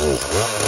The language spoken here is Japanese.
Oh,